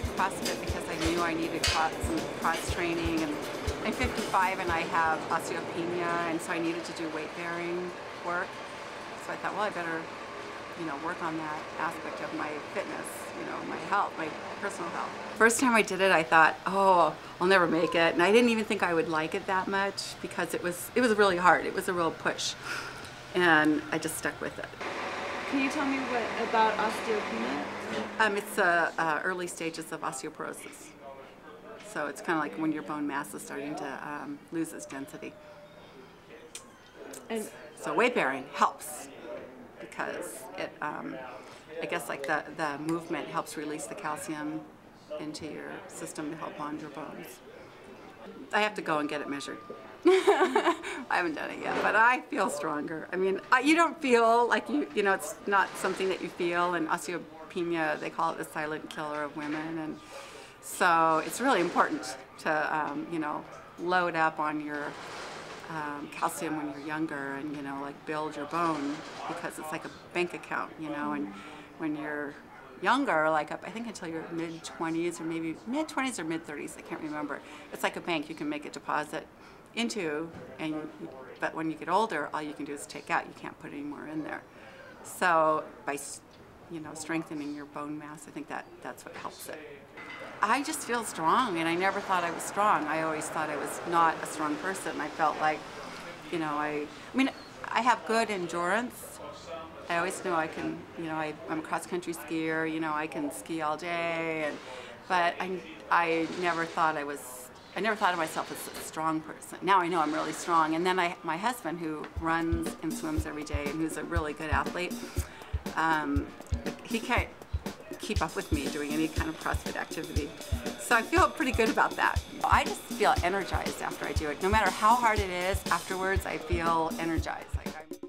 started CrossFit because I knew I needed cross, some cross training and I'm 55 and I have osteopenia and so I needed to do weight bearing work. So I thought, well, I better, you know, work on that aspect of my fitness, you know, my health, my personal health. First time I did it, I thought, oh, I'll never make it. And I didn't even think I would like it that much because it was, it was really hard. It was a real push. And I just stuck with it. Can you tell me what about osteopenia? Um, it's uh, uh, early stages of osteoporosis. So it's kind of like when your bone mass is starting to um, lose its density. And So weight bearing helps because it, um, I guess like the, the movement helps release the calcium into your system to help bond your bones. I have to go and get it measured. I haven't done it yet, but I feel stronger. I mean, I, you don't feel like you, you know, it's not something that you feel, and osteopenia, they call it the silent killer of women, and so it's really important to, um, you know, load up on your um, calcium when you're younger and, you know, like build your bone because it's like a bank account, you know, and when you're younger, like up, I think until your mid 20s or maybe mid 20s or mid 30s, I can't remember. It's like a bank you can make a deposit into, and but when you get older, all you can do is take out. You can't put any more in there. So by you know strengthening your bone mass, I think that that's what helps it. I just feel strong, and I never thought I was strong. I always thought I was not a strong person. I felt like, you know, I, I mean, I have good endurance. I always know I can, you know, I, I'm a cross country skier. You know, I can ski all day, and but I, I never thought I was. I never thought of myself as a strong person. Now I know I'm really strong. And then I, my husband, who runs and swims every day, and who's a really good athlete, um, he can't keep up with me doing any kind of CrossFit activity. So I feel pretty good about that. I just feel energized after I do it. No matter how hard it is, afterwards I feel energized. Like I'm